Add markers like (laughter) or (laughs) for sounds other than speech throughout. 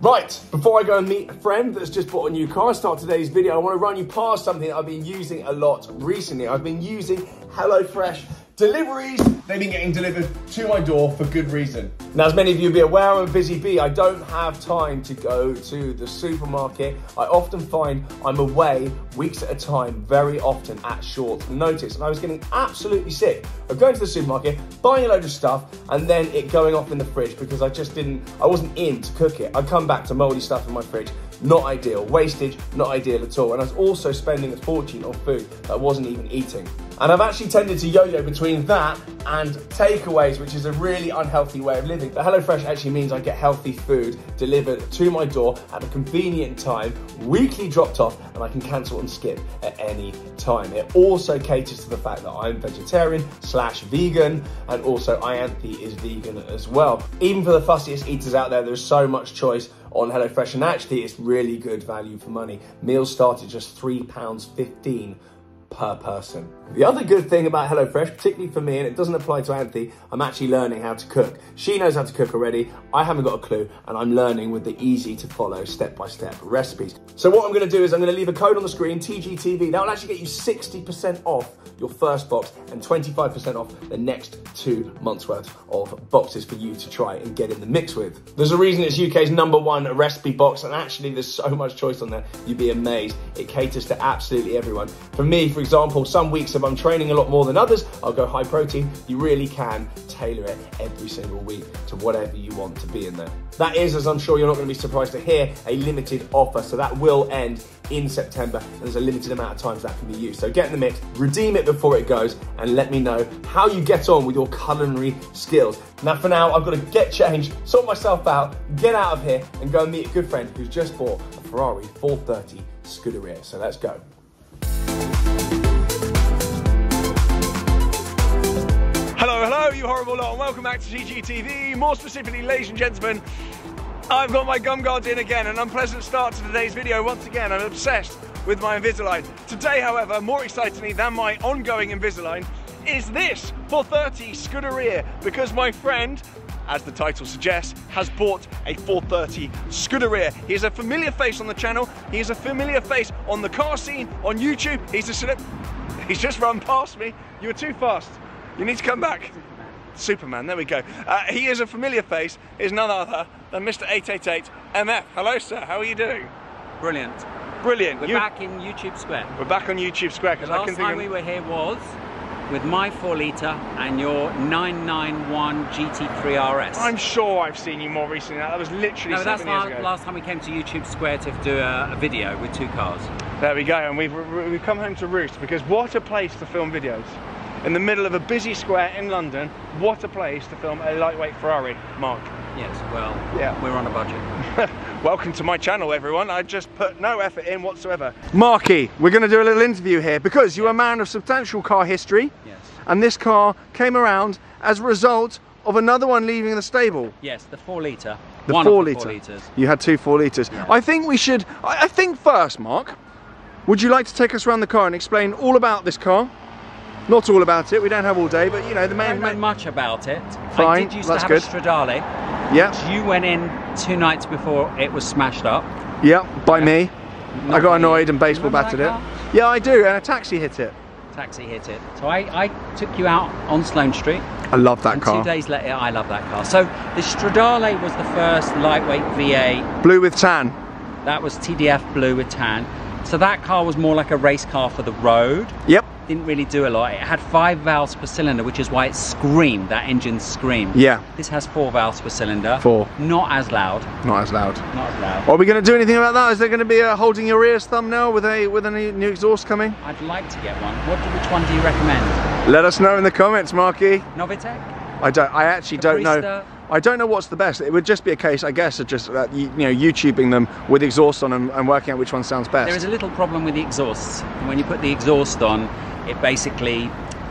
Right, before I go and meet a friend that's just bought a new car, start today's video, I want to run you past something I've been using a lot recently. I've been using HelloFresh deliveries. They've been getting delivered to my door for good reason. Now, as many of you will be aware, I'm a busy bee. I don't have time to go to the supermarket. I often find I'm away weeks at a time, very often at short notice. And I was getting absolutely sick of going to the supermarket, buying a load of stuff, and then it going off in the fridge because I just didn't, I wasn't in to cook it. I'd come back to moldy stuff in my fridge. Not ideal. Wastage, not ideal at all. And I was also spending a fortune on food that I wasn't even eating. And I've actually tended to yo-yo between that and takeaways, which is a really unhealthy way of living. But HelloFresh actually means I get healthy food delivered to my door at a convenient time, weekly dropped off, and I can cancel and skip at any time. It also caters to the fact that I'm vegetarian slash vegan, and also Ianthe is vegan as well. Even for the fussiest eaters out there, there's so much choice on HelloFresh, and actually it's really good value for money. Meals start at just £3.15 per person. The other good thing about HelloFresh, particularly for me, and it doesn't apply to Ianthe, I'm actually learning how to cook. She knows how to cook already, I haven't got a clue, and I'm learning with the easy to follow step-by-step -step recipes. So what I'm gonna do is I'm gonna leave a code on the screen, TGTV, that will actually get you 60% off your first box and 25% off the next two months worth of boxes for you to try and get in the mix with. There's a reason it's UK's number one recipe box, and actually there's so much choice on there, you'd be amazed. It caters to absolutely everyone. For me, for example, some weeks if I'm training a lot more than others, I'll go high protein. You really can tailor it every single week to whatever you want to be in there. That is, as I'm sure you're not going to be surprised to hear, a limited offer. So that will end in September. And there's a limited amount of times that can be used. So get in the mix, redeem it before it goes, and let me know how you get on with your culinary skills. Now, for now, I've got to get changed, sort myself out, get out of here, and go and meet a good friend who's just bought a Ferrari 430 Scuderia. So let's go. Hello, you horrible lot, and welcome back to TGE TV. More specifically, ladies and gentlemen, I've got my gum guards in again, an unpleasant start to today's video. Once again, I'm obsessed with my Invisalign. Today, however, more excitingly than my ongoing Invisalign, is this 430 Scuderia, because my friend, as the title suggests, has bought a 430 Scuderia. He is a familiar face on the channel. He is a familiar face on the car scene, on YouTube. He's a. He's just run past me. You were too fast. You need to come back. Superman, there we go. Uh, he is a familiar face, is none other than Mr. 888 MF. Hello, sir, how are you doing? Brilliant. Brilliant. We're you... back in YouTube Square. We're back on YouTube Square. The last I can time of... we were here was with my 4 litre and your 991 GT3 RS. I'm sure I've seen you more recently. That was literally no, that's last, last time we came to YouTube Square to do a, a, video with two cars. There we go, and we've, we've come home to roost because what a place to film videos in the middle of a busy square in London. What a place to film a lightweight Ferrari, Mark. Yes, well, yeah. we're on a budget. (laughs) Welcome to my channel, everyone. I just put no effort in whatsoever. Marky, we're going to do a little interview here because you're a man of substantial car history. Yes. And this car came around as a result of another one leaving the stable. Yes, the four litre. The one four litre. Four litres. You had two four litres. Yeah. I think we should, I think first, Mark, would you like to take us around the car and explain all about this car? Not all about it. We don't have all day, but you know the main. I don't know much about it. Fine. I did used that's to have good. a Stradale. Yeah. You went in two nights before it was smashed up. Yeah, by yeah. me. Not I got annoyed and baseball batted it. Yeah, I do, and a taxi hit it. Taxi hit it. So I, I took you out on Sloane Street. I love that car. Two days later, I love that car. So the Stradale was the first lightweight V8. Blue with tan. That was TDF blue with tan. So that car was more like a race car for the road. Yep didn't really do a lot. It had five valves per cylinder, which is why it screamed, that engine screamed. Yeah. This has four valves per cylinder. Four. Not as loud. Not as loud. Not as loud. Are we going to do anything about that? Is there going to be a holding your ears thumbnail with a with a new exhaust coming? I'd like to get one. What, which one do you recommend? Let us know in the comments, Marky. Novitec? I don't. I actually don't know. I don't know what's the best. It would just be a case, I guess, of just uh, you, you, know YouTubing them with exhaust on them and working out which one sounds best. There is a little problem with the exhausts. When you put the exhaust on, it basically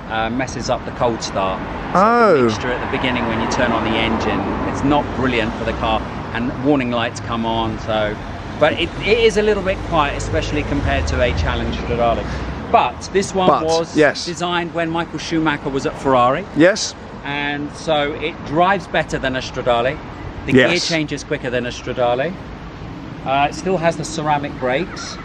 uh, messes up the cold start. So oh. The mixture at the beginning when you turn on the engine, it's not brilliant for the car, and warning lights come on. So, but it, it is a little bit quiet, especially compared to a Challenge Ferrari. But this one but, was yes. designed when Michael Schumacher was at Ferrari. Yes and so it drives better than a Stradale. The yes. gear changes quicker than a Stradale. Uh, it still has the ceramic brakes.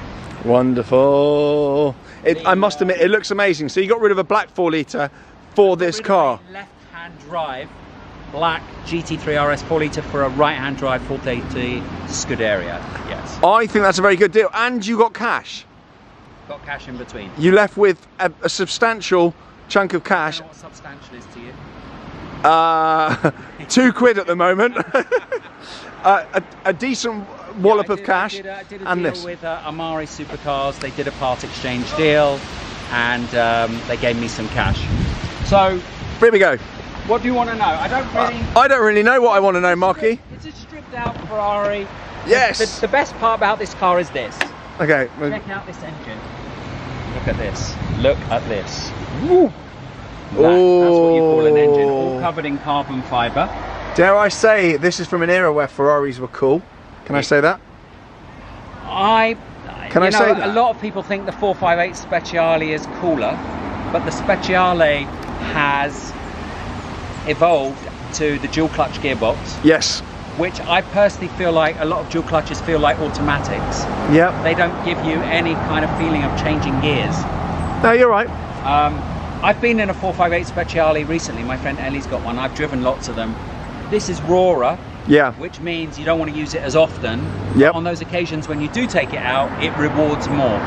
Wonderful. It, I must admit, it looks amazing. So you got rid of a black four litre for this car. Left-hand drive, black GT3 RS 4 litre for a right-hand drive 480 Scuderia. Yes. I think that's a very good deal. And you got cash. Got cash in between. You left with a, a substantial chunk of I cash. don't know what substantial is to you. Uh, (laughs) two quid at the moment. (laughs) uh, a, a decent wallop Yeah, of cash. I did, a- I did a and deal this. with uh, Amari Supercars. They did a part exchange deal, and um, they gave me some cash. So, Here we go. what do you want to know? I don't really. I don't really know what I want to know, Marky. It's a stripped out Ferrari. Yes. The, the best part about this car is this. Okay. Check out this engine. Look at this. Look at this. woo. That- that's what you call an engine, all Oh. covered in carbon fibre. Dare I say this is from an era where Ferraris were cool? Can I say that? I. Can I know, say A lot of people think the 458 Speciale is cooler, but the Speciale has evolved to the dual clutch gearbox, Yes. which I personally feel like a lot of dual clutches feel like automatics. Yep. They don't give you any kind of feeling of changing gears. No, you're right. Um, I've been in a 458 Speciale recently. My friend Ellie's got one. I've driven lots of them. This is RORA, Yeah. which means you don't want to use it as often. Yeah. On those occasions when you do take it out, it rewards more.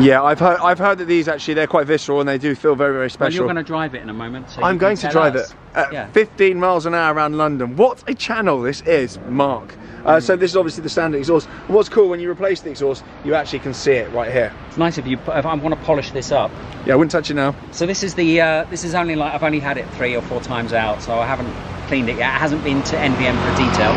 Yeah, I've heard. I've heard that these actually they're quite visceral and they do feel very, very Well, special. you're going to drive it in a moment. So I'm going to drive us. it at Yeah. 15 miles an hour around London. What a channel this is, Mark. Uh, so this is obviously the standard exhaust. What's cool when you replace the exhaust, you actually can see it right here. It's nice if you. If I want to polish this up. Yeah, I wouldn't touch it now. So this is the. Uh, this is only like I've only had it three or four times out, so I haven't cleaned it yet. It hasn't been to NVM for detail,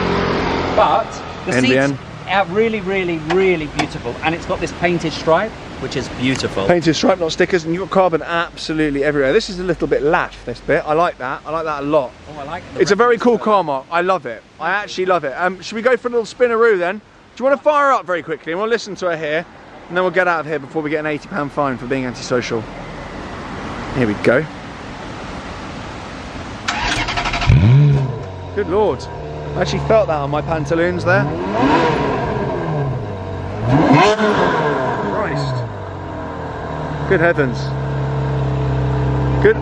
but the NVN. seats are really, really, really beautiful, and it's got this painted stripe, which is beautiful. Painted stripe, not stickers, and you've got carbon absolutely everywhere. This is a little bit lash, this bit. I like that. I like that a lot. Oh, I like the It's a very cool car, Mark. I love it. I actually love it. Um, should we go for a little spinaroo then? Do you want to fire up very quickly and we'll listen to her here and then we'll get out of here before we get an £80 fine for being antisocial. Here we go. Good lord. I actually felt that on my pantaloons there. Christ. Good heavens. Good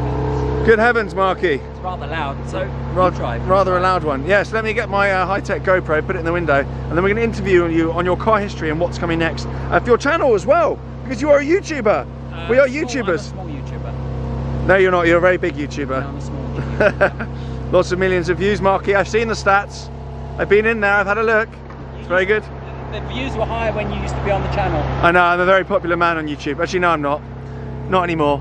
good heavens, Marky. It's rather loud, so Rather, drive. rather a loud one. Yes, let me get my uh, high-tech GoPro, put it in the window, and then we're going to interview you on your car history and what's coming next. Uh, for your channel as well, because you are a YouTuber. Uh, we are small- I'm a YouTubers. small YouTuber. No, you're not. You're a very big No, YouTuber. I'm a small (laughs) YouTuber. Lots of millions of views, Marky. I've seen the stats. I've been in there. I've had a look. It's very good. the views were higher when you used to be on the channel. I know, I'm a very popular man on YouTube. Actually, no, I'm not. Not anymore.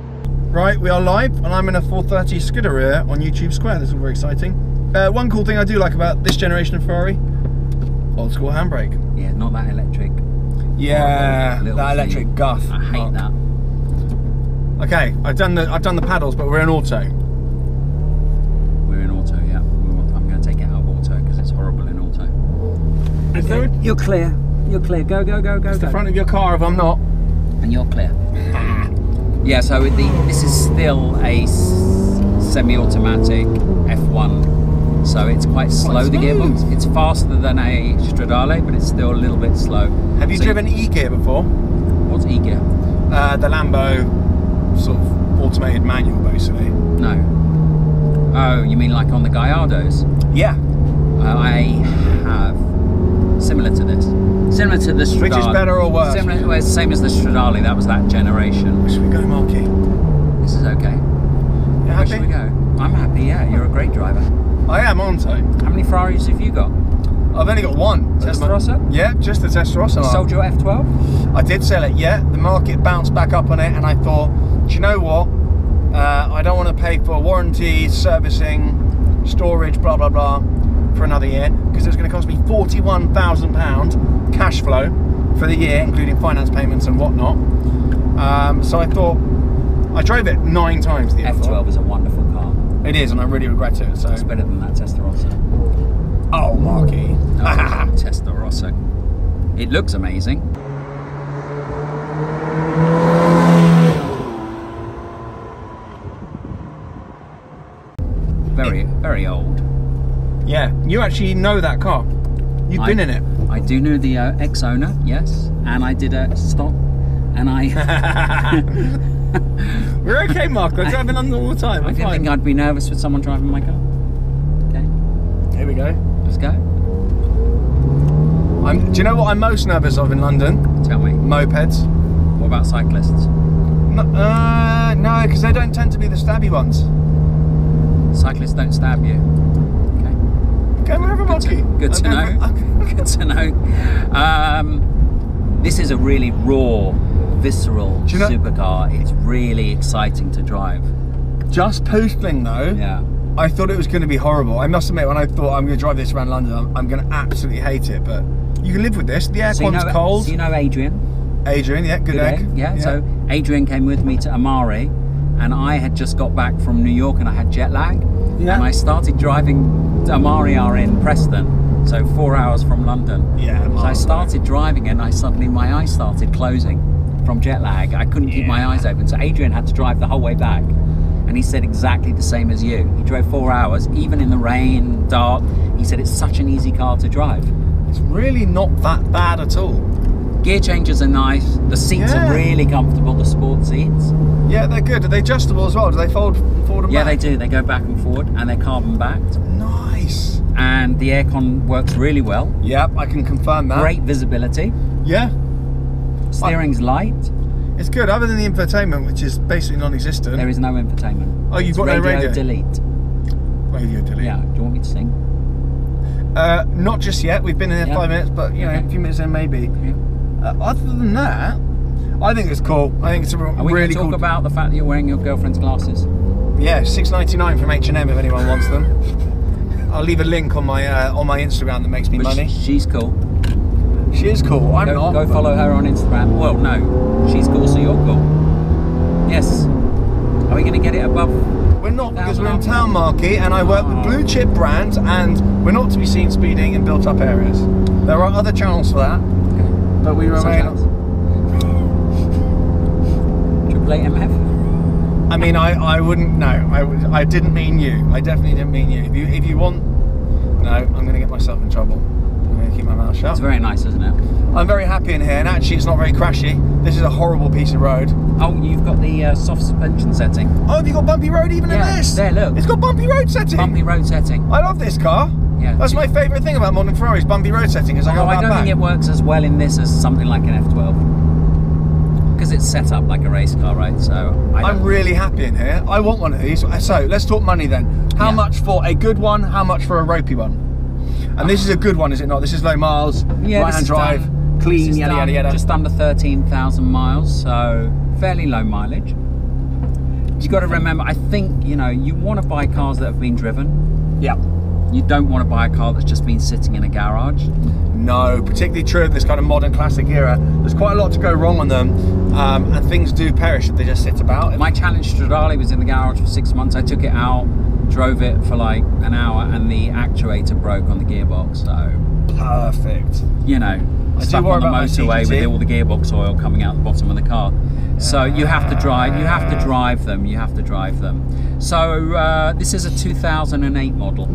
Right, we are live, and I'm in a 430 Scuderia on YouTube Square. This is very exciting. Uh, one cool thing I do like about this generation of Ferrari, old school handbrake. Yeah, not that electric. Yeah, Little that electric guff. I hate Mark. that. Okay, I've done the I've done the paddles, but we're in auto. Is there a- You're clear. You're clear. Go, go, go, go, It's go. the front of your car if I'm not. and you're clear. (laughs) yeah, so the, this is still a s- semi-automatic F1, so it's quite slow. the smooth. gearbox. It's faster than a Stradale, but it's still a little bit slow. Have you So- driven e-gear before? What's e-gear? Uh, the Lambo sort of automated manual, basically. No. Oh, you mean like on the Gallardos? Yeah. Uh, I have similar to this. Similar to the Stradale. Which is better or worse? Similar, well, same as the Stradale. That was that generation. Should we go, Marky? This is okay. You Where should we go? I'm happy. Yeah, you're a great driver. I am, aren't I? How many Ferraris have you got? I've only got one. Testarossa? Yeah, just the Testarossa. Sold your F12? I did sell it, yeah. The market bounced back up on it, and I thought, do you know what? Uh, I don't want to pay for warranty, servicing, storage, blah blah blah, for another year because it was going to cost me forty-one thousand pound cash flow for the year, including finance payments and whatnot. Um, so I thought, I drove it nine times the year before. F12 is a wonderful car. It is, and I really regret it. So, It's better than that Testarossa. oh, Marky. Oh, (laughs) Testarossa. It looks amazing. Very, very old. yeah, you actually know that car. You've I- been in it. I do know the uh, ex-owner, yes, and I did a stop, and I (laughs) (laughs) We're okay, Mark. I drive in London all the time. I I'm didn't fine. think I'd be nervous with someone driving my car. Okay, Here we go. let's go. I'm, do you know what I'm most nervous of in London? Tell me, Mopeds. what about cyclists? No, uh, no, because they don't tend to be the stabby ones. Cyclists don't stab you. Okay. Go wherever, Good to, Marky. good to I'll go know. (laughs) good to know. Um, this is a really raw, visceral you know- supercar. It's really exciting to drive. Just poostling though. Yeah. I thought it was going to be horrible. I must admit, when I thought I'm going to drive this around London, I'm, I'm going to absolutely hate it. But you can live with this. The aircon's So you know, cold. so you know Adrian? Adrian, yeah, good, Good egg. egg, Yeah. So Adrian came with me to Amari, and I had just got back from New York and I had jet lag. Yeah. And I started driving. Amari are in Preston, so four hours from London. Yeah, So I started driving, and I suddenly my eyes started closing from jet lag. I couldn't keep my eyes open. So Adrian had to drive the whole way back. And he said exactly the same as you. He drove four hours, even in the rain, dark. He said it's such an easy car to drive. It's really not that bad at all. Gear changes are nice. The seats Yeah. are really comfortable, the sport seats. Yeah, they're good. Are they adjustable as well? Do they fold forward and Yeah, back? they do. They go back and forward, and they're carbon backed. Nice. And the aircon works really well. Yep, I can confirm that. Great visibility. Yeah, Steering's light. it's good. Other than the infotainment, which is basically non-existent. There is no infotainment. Oh, you've It's got no radio? delete. radio delete. Yeah. Do you want me to sing? Uh, not just yet. We've been in there Yeah. five minutes, but you know, Okay. a few minutes in maybe. Yeah. Uh, other than that, I think it's cool. I think it's a re- Are we really going to talk cool. about the fact that you're wearing your girlfriend's glasses? Yeah, six ninety nine from H and M if anyone wants them. I'll leave a link on my uh, on my Instagram that makes me money. She's cool. She is cool. I'm Go, not. go follow her on Instagram. Well, no. She's cool, so you're cool. Yes. Are we going to get it above? We're not because we're in town market and I work with Oh. blue chip brands and we're not to be seen speeding in built up areas. There are other channels for that, but we remain. Triple eight MF. I mean, I, I wouldn't. No, I, I didn't mean you. I definitely didn't mean you. If you if you want, no, I'm going to get myself in trouble. I'm going to keep my mouth shut. It's very nice, isn't it? I'm very happy in here, and actually, it's not very crashy. This is a horrible piece of road. Oh, you've got the uh, soft suspension setting. Oh, have you got bumpy road even Yeah, in this? there, look. It's got bumpy road setting. Bumpy road setting. I love this car. Yeah. That's my favourite thing about modern Ferraris, bumpy road setting, because I got I don't back. think it works as well in this as something like an F12. Because it's set up like a race car, right? So I I'm really happy in here. I want one of these. So let's talk money then. How Yeah. much for a good one? How much for a ropey one? And this is a good one, is it not? This is low miles, yeah, right this hand is drive, done- clean, is yada yada yada. Just under 13,000 miles, so fairly low mileage. You've got to remember, I think, you know, you want to buy cars that have been driven. yeah. You don't want to buy a car that's just been sitting in a garage. No, particularly true of this kind of modern classic era. There's quite a lot to go wrong on them, um, and things do perish if they just sit about. My Challenge Stradale was in the garage for six months. I took it out, drove it for like an hour, and the actuator broke on the gearbox. So, Perfect. you know, do stuck on the motorway with all the gearbox oil coming out the bottom of the car. So you have to drive. You have to drive them. You have to drive them. So uh, this is a 2008 model.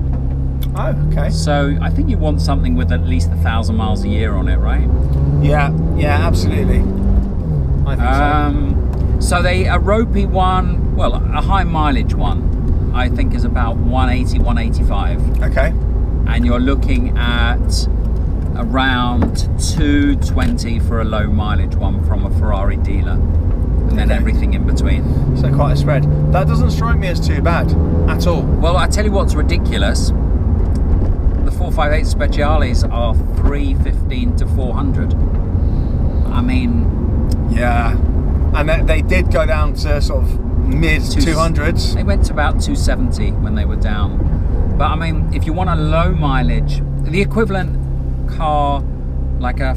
Oh, okay. So I think you want something with at least a thousand miles a year on it, right? Yeah, yeah, absolutely. I think Um, so they a ropey one, well, a high mileage one, I think is about 180, 185. Okay. and you're looking at around 220 for a low mileage one from a Ferrari dealer, and then Okay. everything in between. So quite a spread. That doesn't strike me as too bad at all. Well, I tell you what's ridiculous. The 458 Speciales are 315 to 400. I mean, Yeah. And they, they did go down to sort of mid Two- 200s. They went to about 270 when they were down. But I mean, if you want a low mileage, the equivalent car, like a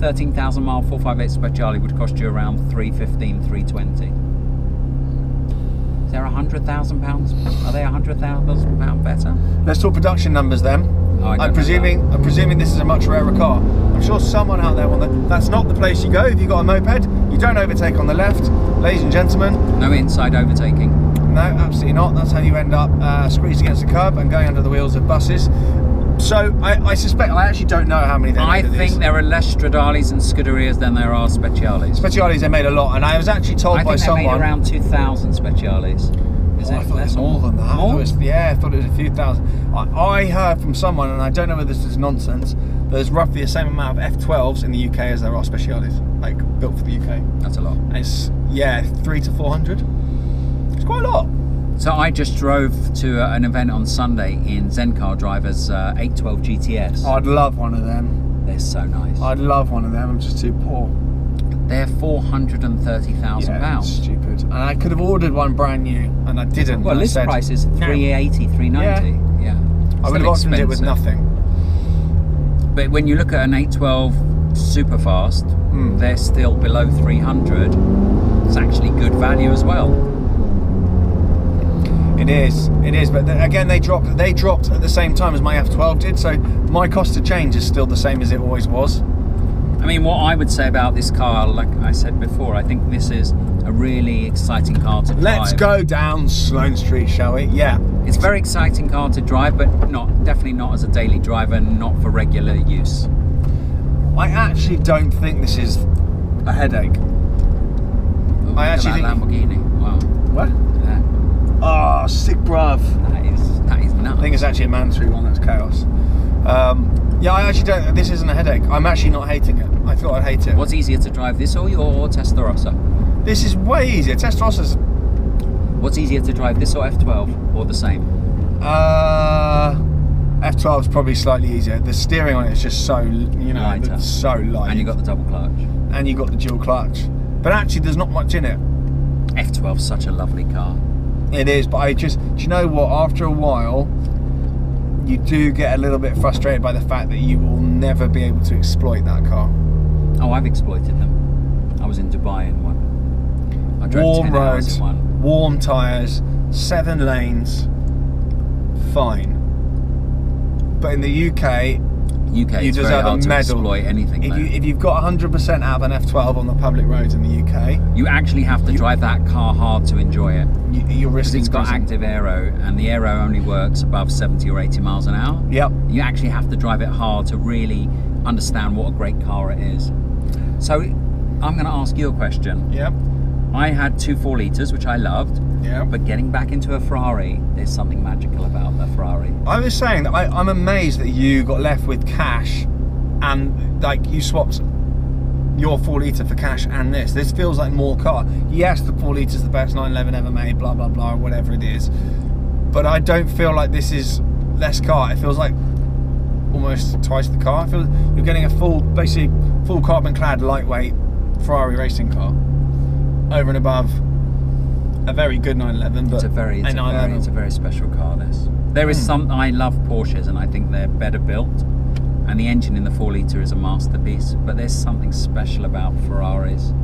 13,000 mile 458 Speciale, would cost you around 315, 320. Is there a hundred thousand pounds? Are they a hundred thousand pound better? Let's talk production numbers then. Oh, I I'm presuming I'm presuming this is a much rarer car. I'm sure someone out there will know. That's not the place you go if you've got a moped. You don't overtake on the left, ladies and gentlemen. No inside overtaking. No, absolutely not. That's how you end up uh, squeezed against the curb and going under the wheels of buses. So I, I suspect I actually don't know how many they I think there are less Stradales and Scuderias than there are Speciales. Speciales they made a lot, and I was actually told I by think they someone. made around 2,000 Speciales. Is Oh, I it thought it was more than that. More? was- yeah, I thought it was a few thousand. I, I heard from someone, and I don't know whether this is nonsense. There's roughly the same amount of F12s in the UK as there are Speciales, like built for the UK. That's a lot. And it's yeah, three to four hundred. It's quite a lot. So I just drove to uh, an event on Sunday in Zencar Drivers uh, 812 GTS. I'd love one of them. They're so nice. I'd love one of them. I'm just too poor. They're 430,000 Yeah, pounds. Stupid. And I could have ordered one brand new, and I didn't. Well, list said, price is "No." 380, 390. Yeah. I would have optioned it with nothing. But when you look at an 812 Superfast, Hmm. they're still below 300. It's actually good value as well. It is, it is. But again, they dropped. They dropped at the same time as my F12 did. So my cost to change is still the same as it always was. I mean, what I would say about this car, like I said before, I think this is a really exciting car to drive. Let's go down Sloane Street, shall we? Yeah. It's a very exciting car to drive, but not definitely not as a daily driver, not for regular use. I actually don't think this is a headache. At actually think- Lamborghini. Wow, What? yeah, Oh, sick, bruv. that is that is nuts. I think it's actually a mandatory one. That's chaos. Um, yeah, I actually don't. This isn't a headache. I'm actually not hating it. I thought I'd hate it. What's easier to drive, this or your Testarossa? This is way easier. Testarossas. What's easier to drive, this or F12, or the same? Uh, F12 is probably slightly easier. The steering on it is just so you know Lighter. so light. And you got the double clutch. and you got the dual clutch. But actually, there's not much in it. F12 's such a lovely car. It is, but I just do you know what? After a while, you do get a little bit frustrated by the fact that you will never be able to exploit that car. Oh, I've exploited them. I was in Dubai in one. I drove Warm 10 hours roads, in one. warm tyres, seven lanes, fine. But in the UK, UK, you deserve a to medal. exploit anything. if you if you've got 100% out of an F12 on the public roads in the UK, You actually have to You- drive that car hard to enjoy it. you, you're risking it's got prison. active aero, and the aero only works above 70 or 80 miles an hour. Yep. You actually have to drive it hard to really understand what a great car it is. So, I'm going to ask you a question. Yep. I had two four liters, which I loved, Yep. but getting back into a Ferrari, there's something magical about the Ferrari. I was saying that I, I'm amazed that you got left with cash and like you swapped your 4 litre for cash and this. This feels like more car. Yes, the 4 litre is the best 911 ever made, blah, blah, blah, whatever it is. But I don't feel like this is less car. It feels like almost twice the car. I feel you're getting a full, basically, full carbon clad, lightweight Ferrari racing car over and above a very good 911. But It's a very, it's a, very, it's a very special car. This. There is Hmm. some. I love Porsches, and I think they're better built. And the engine in the four liter is a masterpiece. But there's something special about Ferraris.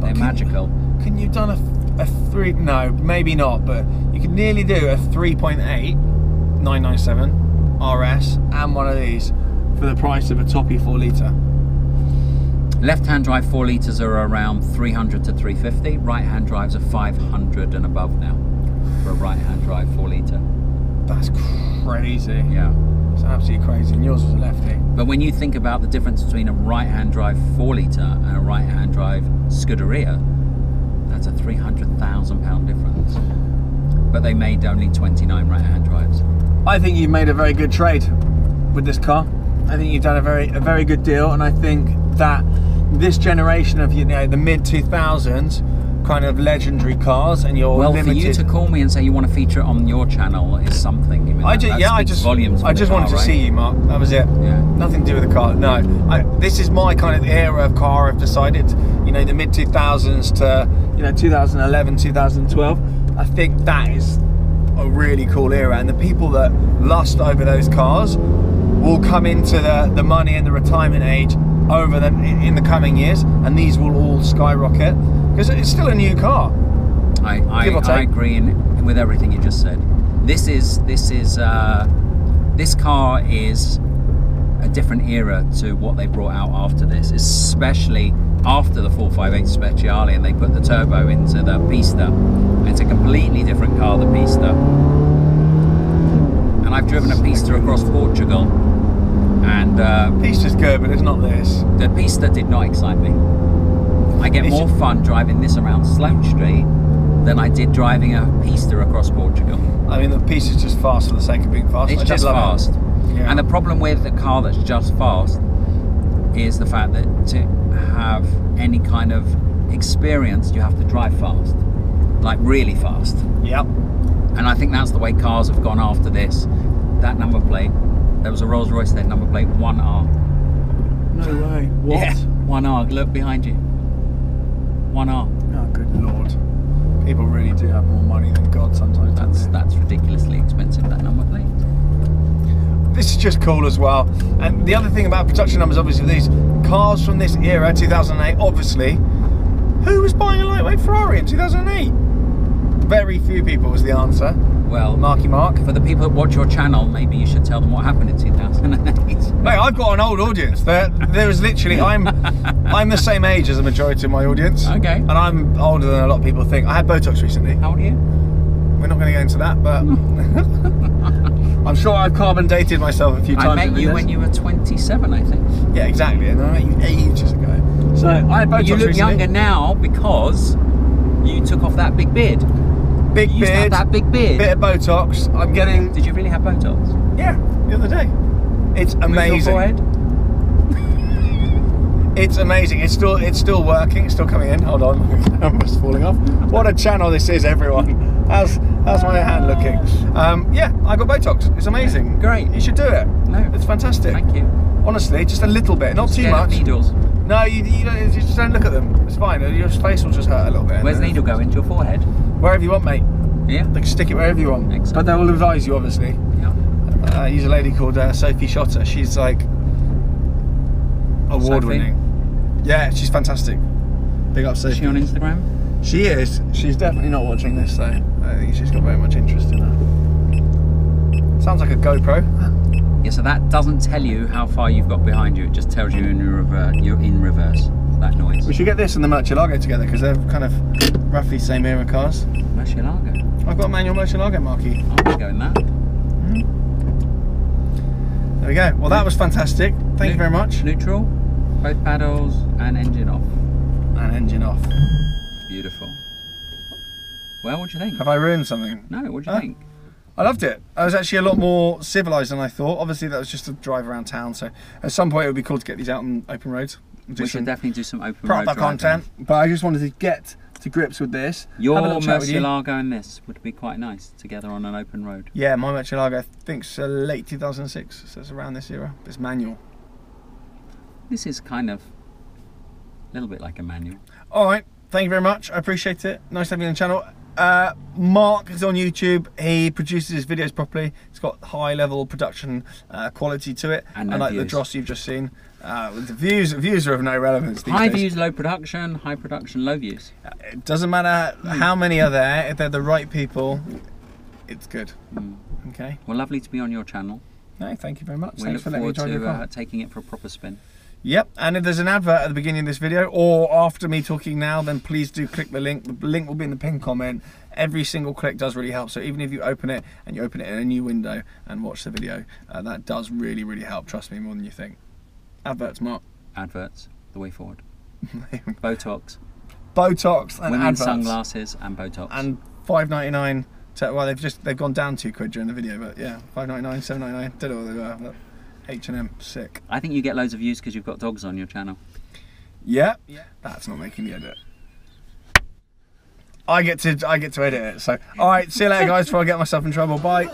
They're can- magical. Can you done a, a three? No, maybe not. But you could nearly do a 3.8 997 RS and one of these for the price of a toppy four liter. Left-hand drive four liters are around 300 to 350. Right-hand drives are 500 and above now for a right-hand drive four liter. That's crazy. Yeah. It's absolutely crazy. And yours was a lefty. But when you think about the difference between a right-hand drive four liter and a right-hand drive Scuderia, that's a 300,000 pound difference. But they made only 29 right-hand drives. I think you've made a very good trade with this car. I think you've done a very a very good deal, and I think that this generation of you know the mid 2000s kind of legendary cars, and your Well, limited. for you to call me and say you want to feature it on your channel is something. I, mean, I just, yeah, I just, volumes. I just car, wanted to right? see you, Mark. That was it. Yeah. Nothing to do with the car. No, I, this is my kind of era of car. I've decided, you know, the mid 2000s to, you know, 2011, 2012. I think that is a really cool era, and the people that lust over those cars will come into the, the money and the retirement age over the in the coming years, and these will all skyrocket because it's still a new car. I, I, I agree in, with everything you just said. This is this is uh, this car is a different era to what they brought out after this, especially after the 458 Speciale and they put the turbo into the Pista. It's a completely different car, the Pista. And I've driven a Pista across Portugal And uh, Pista's good, but it's not this. the Pista did not excite me. I get It's- more fun driving this around Sloane Street than I did driving a Pista across Portugal. I mean, the Pista's just fast for the sake of being fast. It's I just love it. fast. Yeah. And the problem with a car that's just fast is the fact that to have any kind of experience, you have to drive fast, like really fast. Yep. And I think that's the way cars have gone after this. That number plate, there was a Rolls Royce there, number plate 1R. No way. What? Yeah, 1R. Look behind you. 1R. Oh, good lord. People really do have more money than God sometimes. don't That's they? that's ridiculously expensive. That number plate. This is just cool as well. And the other thing about production numbers, obviously, these cars from this era, 2008, obviously, who was buying a lightweight Ferrari in 2008? Very few people was the answer. Well, Marky Mark. for the people that watch your channel, maybe you should tell them what happened in 2008. (laughs) Mate, I've got an old audience. There, there is literally, I'm, (laughs) I'm the same age as the majority of my audience. Okay. And I'm older than a lot of people think. I had Botox recently. How old are you? We're not going to go into that, but (laughs) I'm sure I've carbon dated myself a few times. I met you this. when you were 27, I think. Yeah, exactly. And I met you ages ago. So I had Botox But you look recently. younger now because you took off that big beard. Big You beard, that big beard. bit of Botox. I'm getting Did you really have Botox? yeah the other day. It's amazing. forehead? (laughs) It's amazing. It's still it's still working. It's still coming in. Hold on, (laughs) camera's falling off. What a channel this is, everyone. How's how's my hand looking? Um, yeah, I got Botox. It's amazing. Great. You should do it. No. it's fantastic. Thank you. Honestly, just a little bit, not too much. needles. No, you, you, don't, you just don't look at them. It's fine. Your face will just hurt a little bit. Where's the needle going? To your forehead? Wherever you want, mate. Yeah. They can stick it wherever you want. Excellent. But they will advise you, obviously. Yeah. Uh, use a lady called uh, Sophie Schotter. She's like award winning. Yeah, she's fantastic. Big up Is Sophie. she on Instagram? She is. She's definitely not watching this though. I think she's got very much interest in her. Sounds like a GoPro. Yeah, so that doesn't tell you how far you've got behind you. It just tells you in reverse. You're in reverse. That noise. We should get this and the Murcielago together because they're kind of roughly same era cars. Murcielago. I've got a manual Murcielago Marky. I'm gonna go in that. Mm-hmm. There we go. Well, that was fantastic. Thank you very much. Neutral, both paddles, and engine off. And engine off. Beautiful. Well, what do you think? Have I ruined something? No, what do you think? I loved it. I was actually a lot more civilized than I thought. Obviously, that was just a drive around town. So at some point, it would be cool to get these out on open roads. We should definitely do some open road proper content. But I just wanted to get to grips with this. Your have a little chat you. Murcielago and this would be quite nice together on an open road. Yeah, my Murcielago, I think, is uh, late 2006. So it's around this era. It's manual. This is kind of a little bit like a manual. All right. Thank you very much. I appreciate it. Nice having you on the channel. Uh, Mark is on YouTube. He produces his videos properly. It's got high level production uh, quality to it. And like the dross you've just seen. Uh, the views views are of no relevance. These High days. views, low production, high production, low views. It doesn't matter how many are there. If they're the right people, it's good. Mm. Okay. Well, lovely to be on your channel. No, thank you very much. We Thanks for letting me your to car. uh, taking it for a proper spin. Yep, and if there's an advert at the beginning of this video or after me talking now, then please do click the link. The link will be in the pinned comment. Every single click does really help. So even if you open it and you open it in a new window and watch the video, uh, that does really, really help. Trust me, more than you think. Adverts, Mark. Adverts, the way forward. (laughs) Botox, Botox and women's adverts. sunglasses, and Botox. And five ninety nine. Well, they've just they've gone down two quid during the video, but yeah, five ninety nine, seven ninety nine. Don't know what they were. H and M, sick. I think you get loads of views because you've got dogs on your channel. Yep. Yeah, that's not making the edit. I get to I get to edit it. So, all right, see you later, guys. Before I get myself in trouble. Bye.